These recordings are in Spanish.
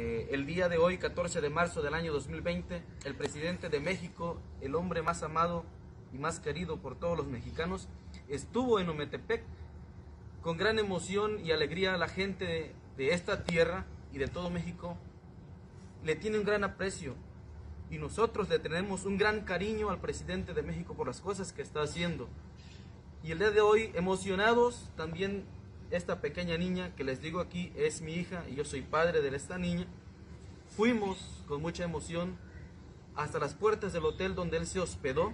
Eh, el día de hoy, 14 de marzo del año 2020, el presidente de México, el hombre más amado y más querido por todos los mexicanos, estuvo en Ometepec. Con gran emoción y alegría la gente de, de esta tierra y de todo México le tiene un gran aprecio y nosotros le tenemos un gran cariño al presidente de México por las cosas que está haciendo. Y el día de hoy, emocionados, también esta pequeña niña que les digo aquí es mi hija y yo soy padre de esta niña, fuimos con mucha emoción hasta las puertas del hotel donde él se hospedó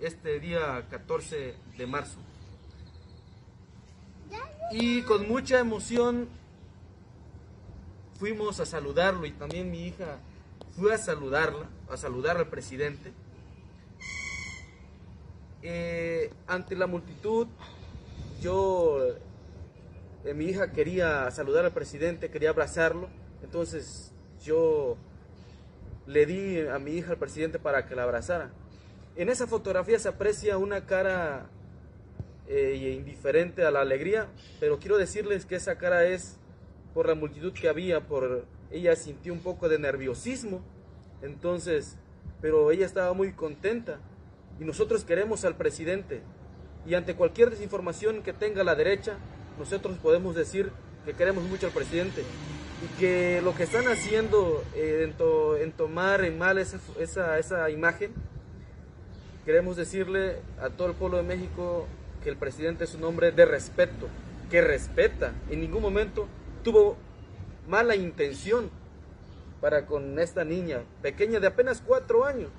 este día 14 de marzo. Y con mucha emoción fuimos a saludarlo y también mi hija fue a saludarla, a saludar al presidente. Eh, ante la multitud, yo, eh, mi hija quería saludar al presidente, quería abrazarlo, entonces yo le di a mi hija al presidente para que la abrazara. En esa fotografía se aprecia una cara eh, indiferente a la alegría, pero quiero decirles que esa cara es por la multitud que había, por ella sintió un poco de nerviosismo, entonces, pero ella estaba muy contenta. Y nosotros queremos al presidente. Y ante cualquier desinformación que tenga la derecha, nosotros podemos decir que queremos mucho al presidente y que lo que están haciendo eh, en, tomar en mal esa, esa, esa imagen, queremos decirle a todo el pueblo de México que el presidente es un hombre de respeto, que respeta, en ningún momento tuvo mala intención para con esta niña pequeña de apenas cuatro años.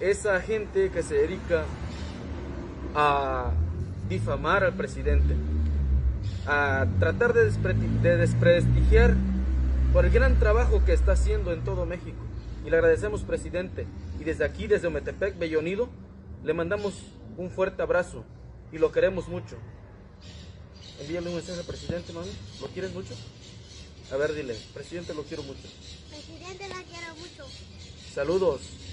Esa gente que se dedica a difamar al presidente, a tratar de, de desprestigiar por el gran trabajo que está haciendo en todo México. Y le agradecemos, presidente. Y desde aquí, desde Ometepec, Bellonido, le mandamos un fuerte abrazo y lo queremos mucho. Envíale un mensaje al presidente, mami. ¿Lo quieres mucho? A ver, dile, presidente, lo quiero mucho. Presidente, la quiero mucho. Saludos.